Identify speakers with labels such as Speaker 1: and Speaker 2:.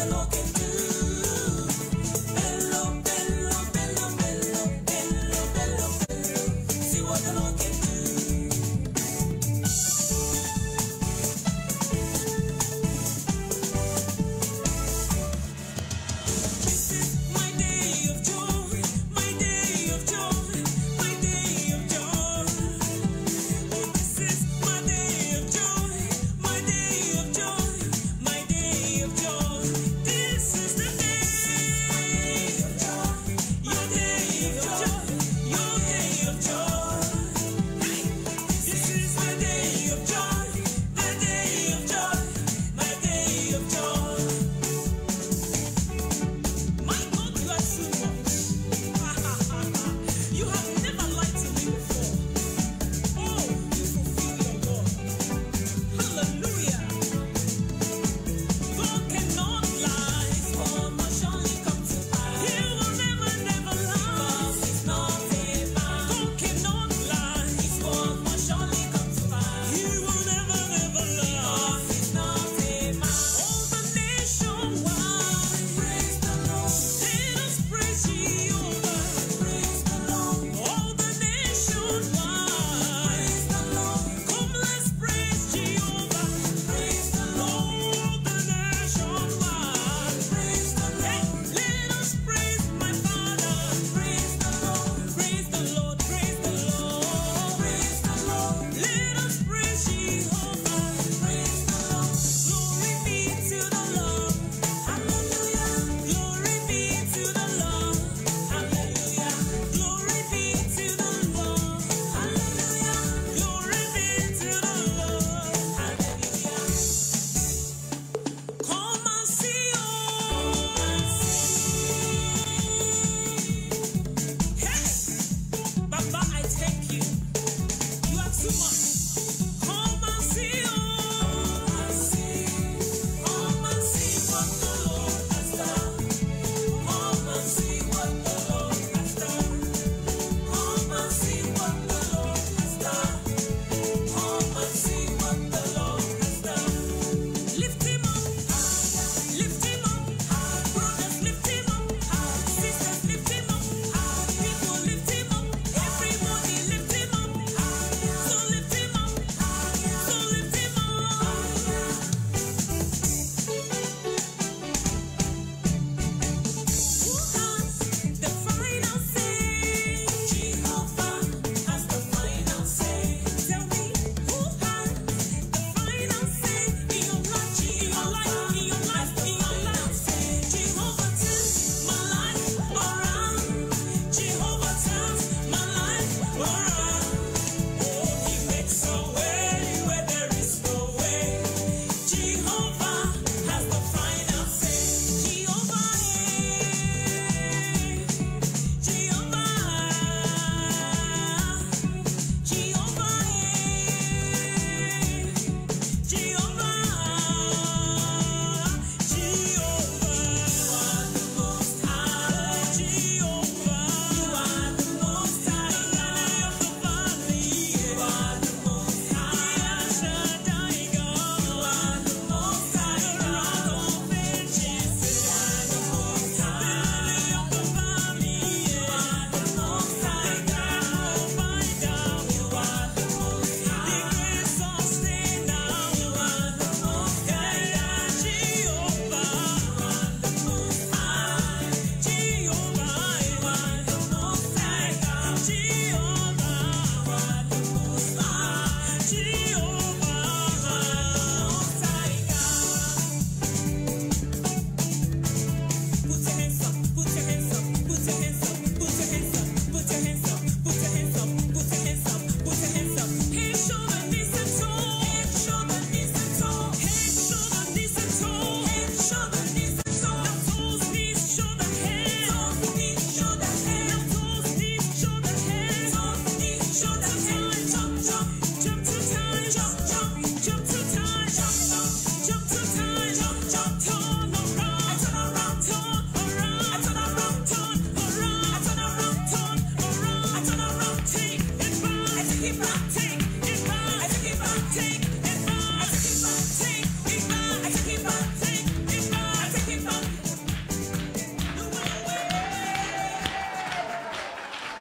Speaker 1: Hello.